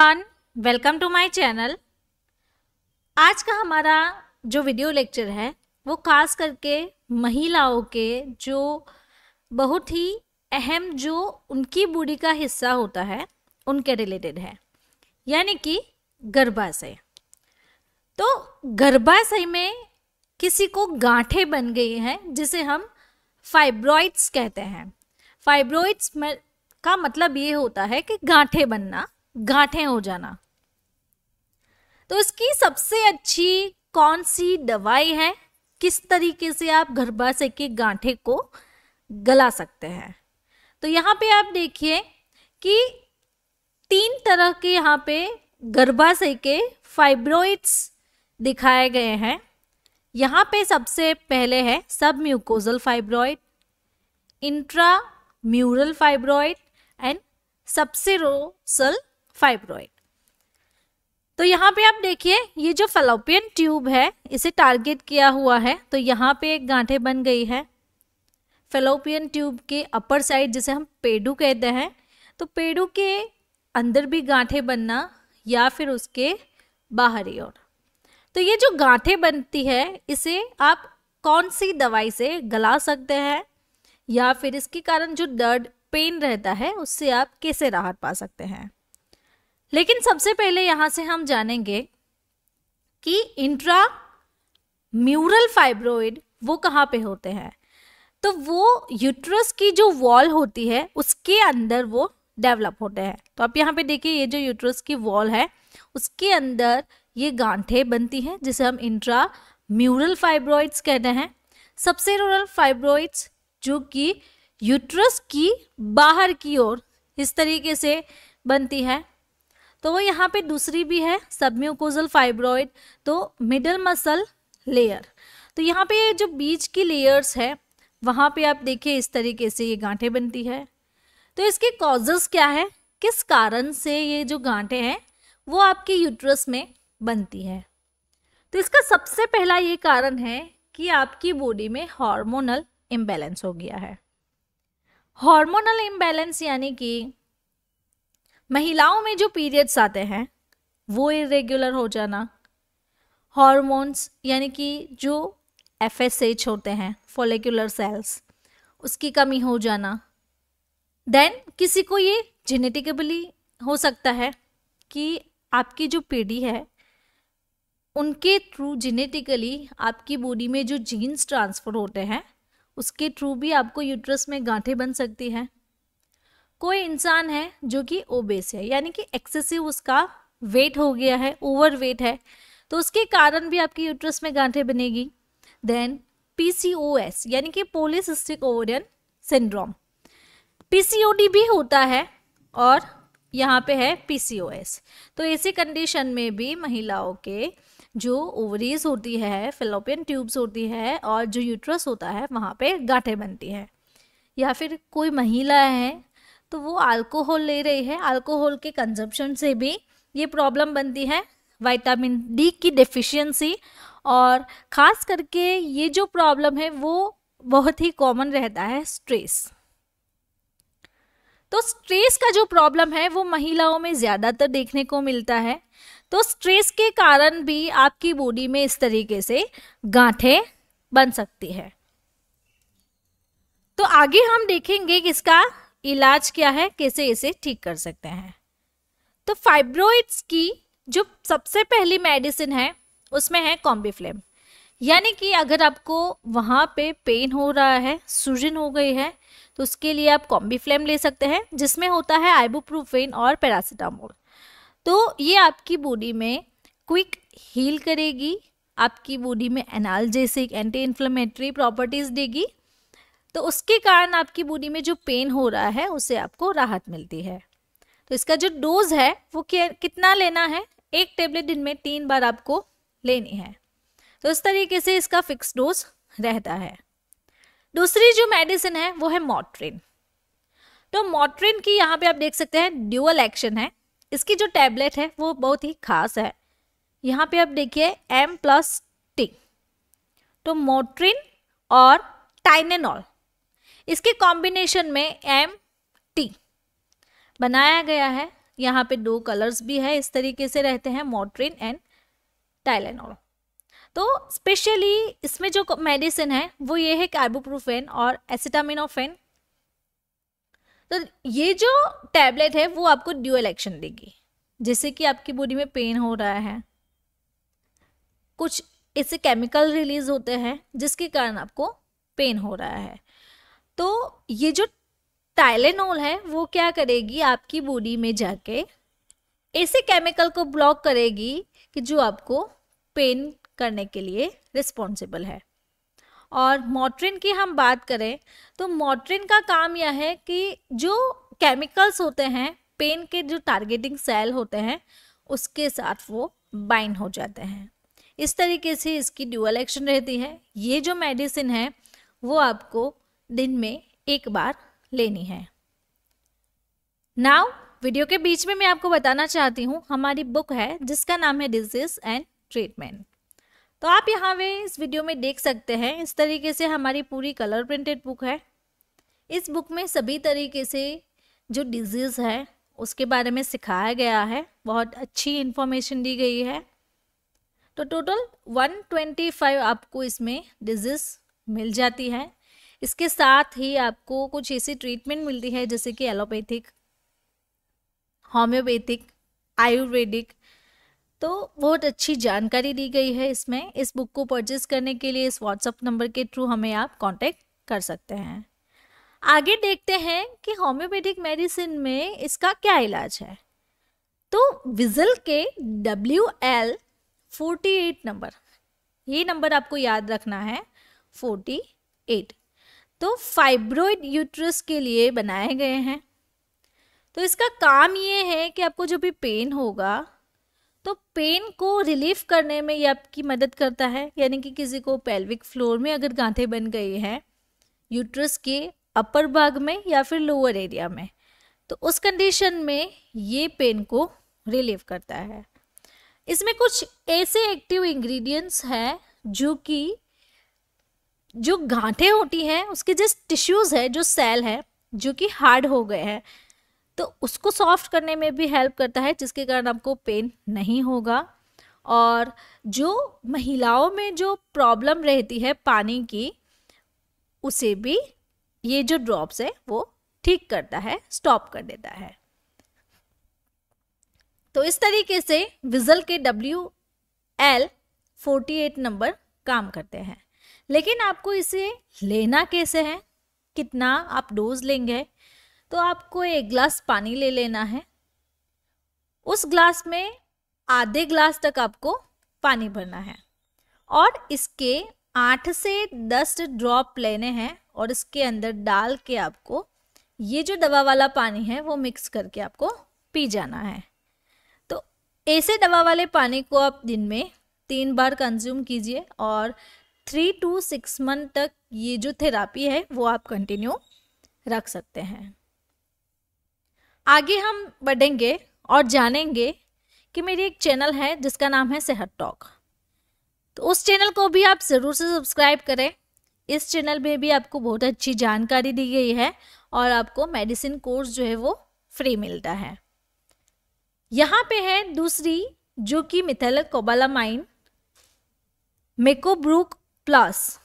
Welcome to my channel आज का हमारा जो वीडियो लेक्चर है, वो खास करके महिलाओं के जो बहुत ही अहम जो उनकी बॉडी का हिस्सा होता है, उनके रिलेटेड है। यानी कि गर्भाशय तो गर्भाशय में किसी को गांठें बन गई हैं, जिसे हम फाइब्रॉइड्स कहते हैं। फाइब्रॉइड्स में का मतलब ये होता है कि गांठें बनना। गांठें हो जाना। तो इसकी सबसे अच्छी कौन सी दवाई है? किस तरीके से आप गर्भाशय के गांठे को गला सकते हैं? तो यहाँ पे आप देखिए कि तीन तरह के यहाँ पे गर्भाशय के फाइब्रोइड्स दिखाए गए हैं। यहाँ पे सबसे पहले है सब mucosal fibroid intramural fibroid and subserosal fibroid. तो यहाँ पे आप देखिए, ये जो फेलोपियन ट्यूब है, इसे टारगेट किया हुआ है तो यहाँ पे एक गांठे बन गई है। फेलोपियन ट्यूब के अपर साइड जिसे हम पेडू कहते हैं तो पेडू के अंदर भी गांठे बनना या फिर उसके बाहरी ओर। तो ये जो गांठे बनती है, इसे आप कौन सी दवाई से गला सकते हैं, या फिर इसके कारण जो दर्द पेन रहता है, उससे आप कैसे राहत पा सकते हैं? लेकिन सबसे पहले यहाँ से हम जानेंगे कि इंट्रा म्यूरल फाइब्रोइड वो कहाँ पे होते हैं। तो वो यूट्रस की जो वॉल होती है, उसके अंदर वो डेवलप होते हैं। तो आप यहाँ पे देखिए, ये जो यूट्रस की वॉल है, उसके अंदर ये गांठें बनती हैं, जिसे हम इंट्रा म्यूरल फाइब्रोइड्स कहते हैं। सबसे रूरल फाइब्रोइड्स जो कि यूट्रस की बाहर की ओर इस तरीके से बनती है तो वो यहाँ पे दूसरी भी है सबम्यूकोजल फाइब्रॉइड तो मिडल मसल लेयर तो यहाँ पे जो बीच की लेयर्स है, वहाँ पे आप देखिए इस तरीके से ये गांठें बनती है। तो इसके कॉजेस क्या है? किस कारण से ये जो गांठें हैं, वो आपके यूट्रस में बनती है? तो इसका सबसे पहला ये कारण है कि आपकी बॉडी में हार्मोनल इम्बैलेंस हो गया है। हार्मोनल इम्बैलेंस यानी कि महिलाओं में जो पीरियड्स आते हैं, वो इरेगुलर हो जाना। हॉर्मोन्स यानी कि जो एफ़ एस एच होते हैं फोलिकुलर सेल्स उसकी कमी हो जाना। देन किसी को ये जेनेटिकली हो सकता है कि आपकी जो पीढ़ी है, उनके थ्रू जेनेटिकली आपकी बॉडी में जो जीन्स ट्रांसफ़र होते हैं, उसके थ्रू भी आपको यूट्रस में गांठें बन सकती हैं। कोई इंसान है जो कि ओबेस है, यानी कि एक्सेसिव उसका वेट हो गया है ओवर वेट है तो उसके कारण भी आपकी यूट्रस में गांठें बनेगी। देन पीसीओएस यानी कि पोलिसिस्टिक ओवरियन सिंड्रोम पीसीओडी भी होता है और यहाँ पे है पीसीओएस तो ऐसी कंडीशन में भी महिलाओं के जो ओवरीज होती है फिलोपियन ट्यूब्स होती है और जो यूट्रस होता है, वहाँ पे गांठें बनती हैं। या फिर कोई महिला है तो वो अल्कोहल ले रही है। अल्कोहल के कंजप्शन से भी ये प्रॉब्लम बनती है। विटामिन डी की डिफिशियंसी और ख़ास करके ये जो प्रॉब्लम है, वो बहुत ही कॉमन रहता है स्ट्रेस तो स्ट्रेस का जो प्रॉब्लम है, वो महिलाओं में ज़्यादातर देखने को मिलता है। तो स्ट्रेस के कारण भी आपकी बॉडी में इस तरीके से गांठें बन सकती है। तो आगे हम देखेंगे कि इसका इलाज क्या है? कैसे इसे ठीक कर सकते हैं? तो फाइब्रोइड्स की जो सबसे पहली मेडिसिन है, उसमें है कॉम्बीफ्लेम यानी कि अगर आपको वहाँ पे पेन हो रहा है, सूजन हो गई है तो उसके लिए आप कॉम्बीफ्लेम ले सकते हैं, जिसमें होता है आइबुप्रोफेन और पैरासीटामोल तो ये आपकी बॉडी में क्विक हील करेगी, आपकी बॉडी में एनाल एनाल्जेसिक एंटी इन्फ्लेमेटरी प्रॉपर्टीज़ देगी तो उसके कारण आपकी बॉडी में जो पेन हो रहा है उससे आपको राहत मिलती है। तो इसका जो डोज है, वो कितना लेना है? एक टेबलेट दिन में तीन बार आपको लेनी है। तो इस तरीके से इसका फिक्स डोज रहता है। दूसरी जो मेडिसिन है, वो है मोट्रिन तो मोट्रिन की यहाँ पे आप देख सकते हैं ड्यूअल एक्शन है। इसकी जो टैबलेट है, वो बहुत ही खास है। यहाँ पे आप देखिए एम प्लस टी तो मोट्रिन और टाइनेनॉल इसके कॉम्बिनेशन में एम टी बनाया गया है। यहाँ पे दो कलर्स भी है, इस तरीके से रहते हैं मोट्रिन एंड टाइलेनॉल तो स्पेशली इसमें जो मेडिसिन है, वो ये है कार्बोप्रोफेन और एसिटामिनोफेन तो ये जो टैबलेट है, वो आपको ड्यूअल एक्शन देगी। जैसे कि आपकी बॉडी में पेन हो रहा है। कुछ इससे केमिकल रिलीज़ होते हैं, जिसके कारण आपको पेन हो रहा है। तो ये जो टाइलेनोल है, वो क्या करेगी आपकी बॉडी में जाके? ऐसे केमिकल को ब्लॉक करेगी कि जो आपको पेन करने के लिए रिस्पॉन्सिबल है। और मोट्रिन की हम बात करें तो मोट्रिन का काम यह है कि जो केमिकल्स होते हैं पेन के जो टारगेटिंग सेल होते हैं, उसके साथ वो बाइंड हो जाते हैं। इस तरीके से इसकी ड्यूअल एक्शन रहती है। ये जो मेडिसिन है, वो आपको दिन में एक बार लेनी है। नाउ वीडियो के बीच में मैं आपको बताना चाहती हूँ, हमारी बुक है, जिसका नाम है डिज़ीज़ एंड ट्रीटमेंट तो आप यहाँ पे इस वीडियो में देख सकते हैं, इस तरीके से हमारी पूरी कलर प्रिंटेड बुक है। इस बुक में सभी तरीके से जो डिज़ीज़ है, उसके बारे में सिखाया गया है, बहुत अच्छी इन्फॉर्मेशन दी गई है। तो टोटल 125 आपको इसमें डिज़ीज़ मिल जाती है। इसके साथ ही आपको कुछ ऐसी ट्रीटमेंट मिलती है, जैसे कि एलोपैथिक होम्योपैथिक आयुर्वेदिक तो बहुत अच्छी जानकारी दी गई है इसमें। इस बुक को परचेज करने के लिए इस व्हाट्सअप नंबर के थ्रू हमें आप कांटेक्ट कर सकते हैं। आगे देखते हैं कि होम्योपैथिक मेडिसिन में इसका क्या इलाज है। तो विजल के W L forty eight number ये नंबर आपको याद रखना है फोर्टी एट तो फाइब्रोइड यूट्रस के लिए बनाए गए हैं। तो इसका काम ये है कि आपको जो भी पेन होगा तो पेन को रिलीफ करने में ये आपकी मदद करता है। यानी कि किसी को पेल्विक फ्लोर में अगर गांठें बन गई हैं यूट्रस के अपर भाग में या फिर लोअर एरिया में तो उस कंडीशन में ये पेन को रिलीव करता है। इसमें कुछ ऐसे एक्टिव इंग्रेडिएंट्स हैं जो कि जो गांठें होती हैं, उसके जिस टिश्यूज़ है, जो सेल है, जो कि हार्ड हो गए हैं तो उसको सॉफ्ट करने में भी हेल्प करता है, जिसके कारण आपको पेन नहीं होगा। और जो महिलाओं में जो प्रॉब्लम रहती है पानी की, उसे भी ये जो ड्रॉप्स है, वो ठीक करता है स्टॉप कर देता है। तो इस तरीके से विजल के W L forty eight number काम करते हैं। लेकिन आपको इसे लेना कैसे है? कितना आप डोज लेंगे? तो आपको एक ग्लास पानी ले लेना है। उस ग्लास में आधे ग्लास तक आपको पानी भरना है। और इसके आठ से दस ड्रॉप लेने हैं और इसके अंदर डाल के आपको ये जो दवा वाला पानी है, वो मिक्स करके आपको पी जाना है। तो ऐसे दवा वाले पानी को आप दिन में तीन बार कंज्यूम कीजिए और थ्री टू सिक्स मंथ तक ये जो थेरापी है, वो आप कंटिन्यू रख सकते हैं। आगे हम बढ़ेंगे और जानेंगे कि मेरी एक चैनल है, जिसका नाम है सेहत टॉक। तो उस चैनल को भी आप ज़रूर से सब्सक्राइब करें। इस चैनल में भी आपको बहुत अच्छी जानकारी दी गई है और आपको मेडिसिन कोर्स जो है, वो फ्री मिलता है। यहाँ पे है दूसरी, जो कि मिथैल कोबालामाइन मेकोब्रूक प्लस।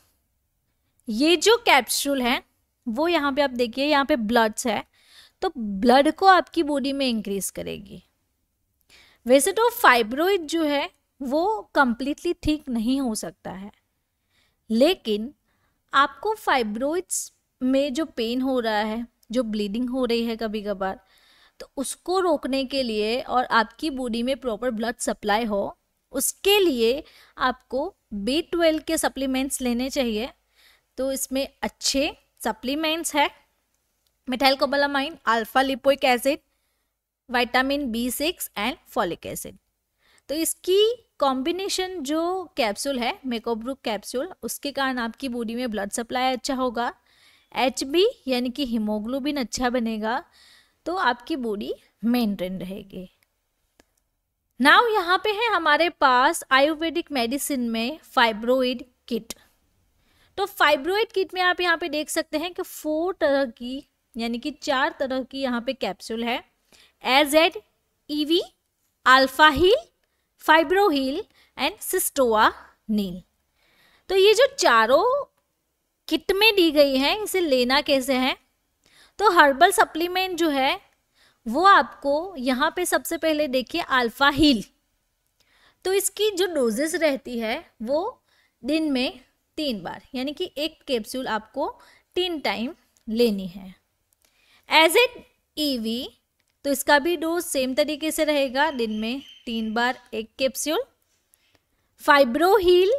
ये जो कैप्सूल है, वो यहाँ पे आप देखिए, यहाँ पे ब्लड्स है तो ब्लड को आपकी बॉडी में इंक्रीज करेगी। वैसे तो फाइब्रोइड जो है, वो कंप्लीटली ठीक नहीं हो सकता है। लेकिन आपको फाइब्रोइड्स में जो पेन हो रहा है, जो ब्लीडिंग हो रही है कभी कभार तो उसको रोकने के लिए और आपकी बॉडी में प्रॉपर ब्लड सप्लाई हो उसके लिए आपको बी ट्वेल्व के सप्लीमेंट्स लेने चाहिए। तो इसमें अच्छे सप्लीमेंट्स है। Methyl cobalamin alpha lipoic acid vitamin B six and folic acid तो इसकी कॉम्बिनेशन जो कैप्सूल है मेकोब्रुक कैप्सूल उसके कारण आपकी बॉडी में ब्लड सप्लाई अच्छा होगा। एच बी यानी कि हीमोग्लोबिन अच्छा बनेगा। तो आपकी बॉडी मेंटेन रहेगी। नाउ यहाँ पे है हमारे पास आयुर्वेदिक मेडिसिन में फाइब्रोइड किट तो फाइब्रोइड किट में आप यहाँ पे देख सकते हैं कि फोर तरह की, यानी कि चार तरह की यहाँ पे कैप्सूल है. एज एड EV alpha heel fibro heel and सिस्टोआ नील तो ये जो चारों किट में दी गई है, इसे लेना कैसे है? तो हर्बल सप्लीमेंट जो है वो आपको यहाँ पे सबसे पहले देखिए अल्फ़ा हील तो इसकी जो डोजेस रहती है, वो दिन में तीन बार, यानी कि एक कैप्सूल आपको तीन टाइम लेनी है। एज ए ईवी तो इसका भी डोज सेम तरीके से रहेगा। दिन में तीन बार एक कैप्सूल फाइब्रो हील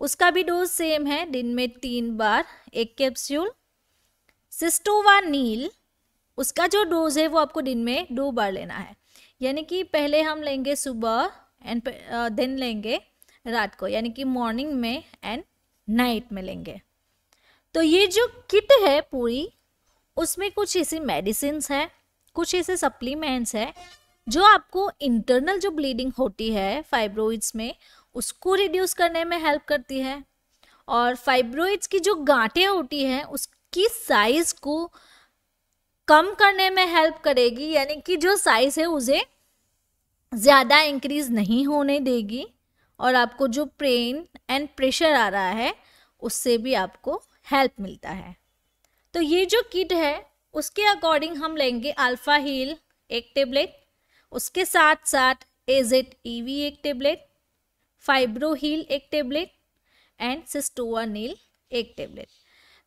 उसका भी डोज सेम है। दिन में तीन बार एक कैप्सूल सिस्टोवा नील उसका जो डोज है वो आपको दिन में दो बार लेना है। यानी कि पहले हम लेंगे सुबह एंड देन लेंगे रात को, यानी कि मॉर्निंग में एंड नाइट में लेंगे। तो ये जो किट है पूरी, उसमें कुछ ऐसी मेडिसिन है, कुछ ऐसे सप्लीमेंट्स है, जो आपको इंटरनल जो ब्लीडिंग होती है फाइब्रोइड्स में, उसको रिड्यूस करने में हेल्प करती है। और फाइब्रोइड्स की जो गांठें होती हैं, उसकी साइज़ को कम करने में हेल्प करेगी, यानी कि जो साइज़ है उसे ज़्यादा इंक्रीज नहीं होने देगी और आपको जो पेन एंड प्रेशर आ रहा है, उससे भी आपको हेल्प मिलता है। तो ये जो किट है, उसके अकॉर्डिंग हम लेंगे अल्फ़ा हील एक टेबलेट उसके साथ साथ एजेट ईवी एक टेबलेट फाइब्रो हील एक टेबलेट एंड सिस्टोआ नील एक टेबलेट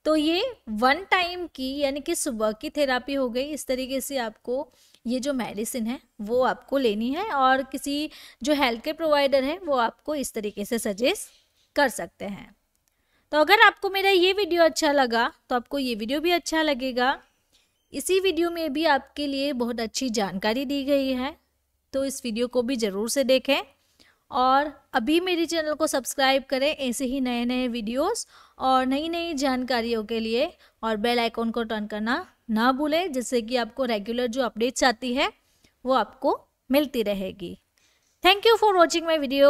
तो ये वन टाइम की, यानी कि सुबह की थेरापी हो गई। इस तरीके से आपको ये जो मेडिसिन है, वो आपको लेनी है और किसी जो हेल्थ केयर प्रोवाइडर है, वो आपको इस तरीके से सजेस्ट कर सकते हैं। तो अगर आपको मेरा ये वीडियो अच्छा लगा तो आपको ये वीडियो भी अच्छा लगेगा। इसी वीडियो में भी आपके लिए बहुत अच्छी जानकारी दी गई है तो इस वीडियो को भी ज़रूर से देखें। और अभी मेरी चैनल को सब्सक्राइब करें ऐसे ही नए नए वीडियोस और नई नई जानकारियों के लिए और बेल आइकॉन को टर्न करना ना भूलें, जिससे कि आपको रेगुलर जो अपडेट्स आती है, वो आपको मिलती रहेगी। Thank you for watching my video